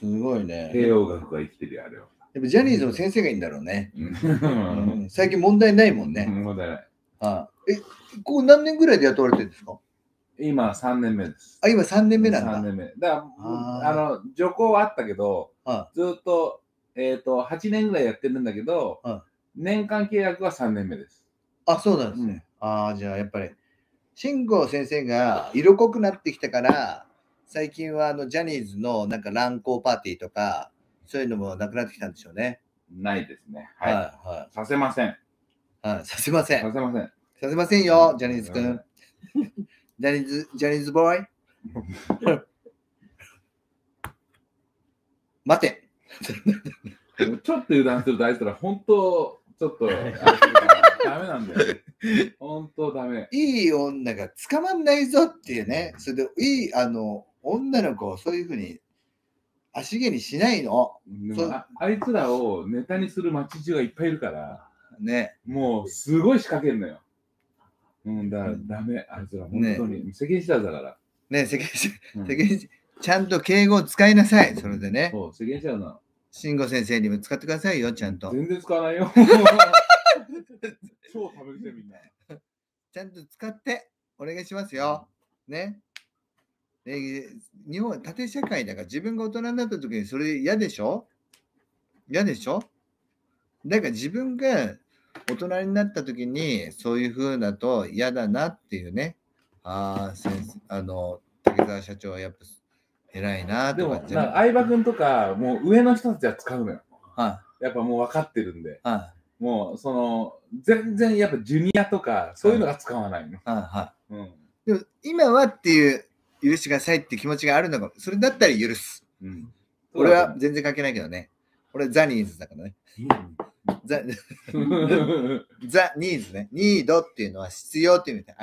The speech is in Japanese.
すごいね。慶応学が生きてるよ、あれは。やっぱジャニーズの先生がいいんだろうね。ううんん、最近問題ないもんね。問題ない。あえ、ここ何年ぐらいで雇われてるんですか？今3年目です。あ、今3年目なん3だ。年目。だから、あーあの、徐行はあったけど、あずっと、えっ、と、8年ぐらいやってるんだけど、うん年間契約は3年目です。あ、そうなんですね。ああ、じゃあやっぱり、慎吾先生が色濃くなってきたから、最近はあのジャニーズのなんか乱交パーティーとか、そういうのもなくなってきたんでしょうね。ないですね。はい、はい。はさせません。い、はい。させません。させません。させませんよ、ジャニーズくん。ジャニーズ、ジャニーズボーイ 待て。ちょっと油断するとあいつら本当、ちょっと、ダメなんだよ。本当ダメ。いい女が捕まんないぞっていうね。それで、いい、あの、女の子をそういうふうに足毛にしないの。ああいつらをネタにする町中がいっぱいいるから、ね。もうすごい仕掛けんのよ。うん、だからダメ、あいつら本当に。世間知らずだから。ね、世間知うん世間知ちゃんと敬語を使いなさい。それでね。そう、世間知らずなの。慎吾先生にも使ってくださいよ、ちゃんと。全然使わないよ。超食べてみんな。ちゃんと使ってお願いしますよ。ね。で日本は縦社会だから自分が大人になった時にそれ嫌でしょ？嫌でしょ？だから自分が大人になった時にそういう風だと嫌だなっていうね。ああ、先生、あの、竹澤社長はやっぱ偉いなでも、とかって、なんか相葉君とか、もう上の人たちは使うのよ。はやっぱもう分かってるんで。い、はい、もう、その、全然やっぱジュニアとか、そういうのが使わないの。はい、はい。うん。でも今はっていう許してくださいっていう気持ちがあるのか、それだったら許す。うん。俺は全然関係ないけどね。俺ザニーズだからね。ザ、ザニーズね。ニードっていうのは必要っていう意味で。